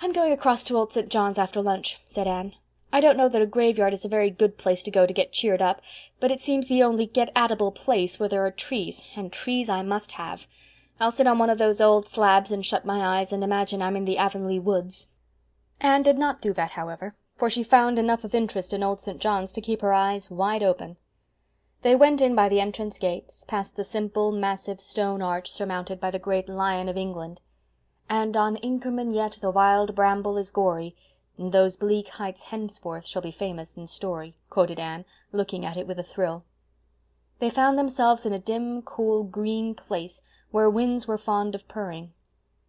"I'm going across to Old St. John's after lunch," said Anne. "I don't know that a graveyard is a very good place to go to get cheered up, but it seems the only get at able place where there are trees, and trees I must have. I'll sit on one of those old slabs and shut my eyes and imagine I'm in the Avonlea woods." Anne did not do that, however, for she found enough of interest in Old St. John's to keep her eyes wide open. They went in by the entrance gates, past the simple, massive stone arch surmounted by the great Lion of England. "And on Inkerman yet the wild bramble is gory, And those bleak heights henceforth shall be famous in story," quoted Anne, looking at it with a thrill. They found themselves in a dim, cool, green place where winds were fond of purring.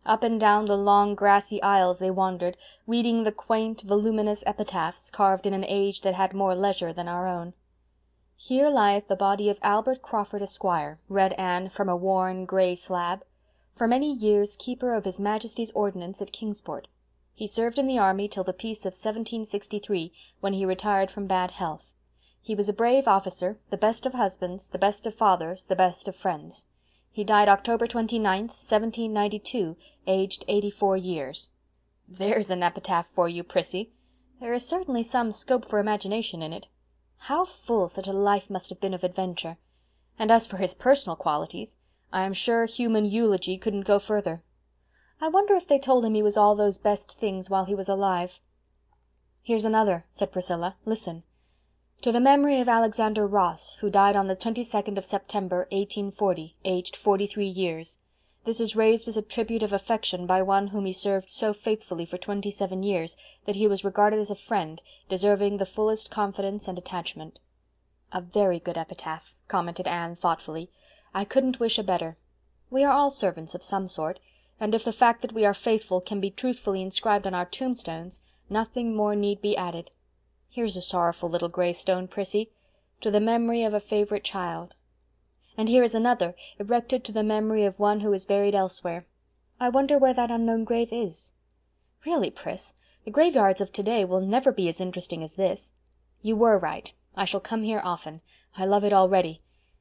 Up and down the long grassy aisles they wandered, reading the quaint, voluminous epitaphs carved in an age that had more leisure than our own. "Here lieth the body of Albert Crawford, Esquire," read Anne from a worn, grey slab. "For many years Keeper of His Majesty's Ordnance at Kingsport. He served in the army till the peace of 1763, when he retired from bad health. He was a brave officer, the best of husbands, the best of fathers, the best of friends. He died October 29th, 1792, aged 84 years. There's an epitaph for you, Prissy. There is certainly some scope for imagination in it. How full such a life must have been of adventure! And as for his personal qualities, I am sure human eulogy couldn't go further. I wonder if they told him he was all those best things while he was alive." "Here's another," said Priscilla. "Listen. To the memory of Alexander Ross, who died on the 22nd of September, 1840, aged 43 years. This is raised as a tribute of affection by one whom he served so faithfully for twenty seven years that he was regarded as a friend, deserving the fullest confidence and attachment." "A very good epitaph," commented Anne thoughtfully. "I couldn't wish a better. We are all servants of some sort and if the fact that we are faithful can be truthfully inscribed on our tombstones, nothing more need be added. Here's a sorrowful little gray stone, Prissy, to the memory of a favorite child. And here is another, erected to the memory of one who is buried elsewhere. I wonder where that unknown grave is. Really, Pris, the graveyards of today will never be as interesting as this. You were right. I shall come here often. I love it already.